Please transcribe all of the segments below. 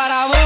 para vos.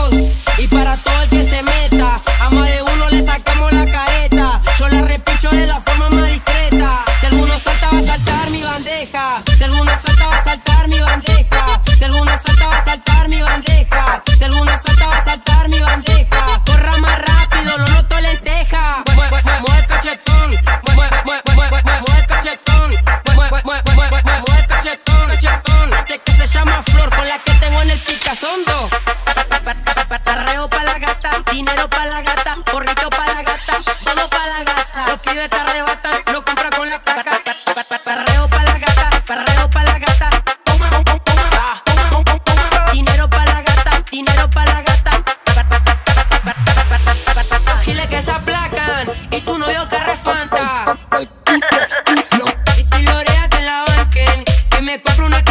bebé te arrebata, lo compra con la placa. Perreo pa' la gata, perreo pa' la gata. Dinero pa' la gata, dinero pa' la gata. Giles que se aplacan y tu novio que refanta. Y si lo lorea que la banquen, que me compro una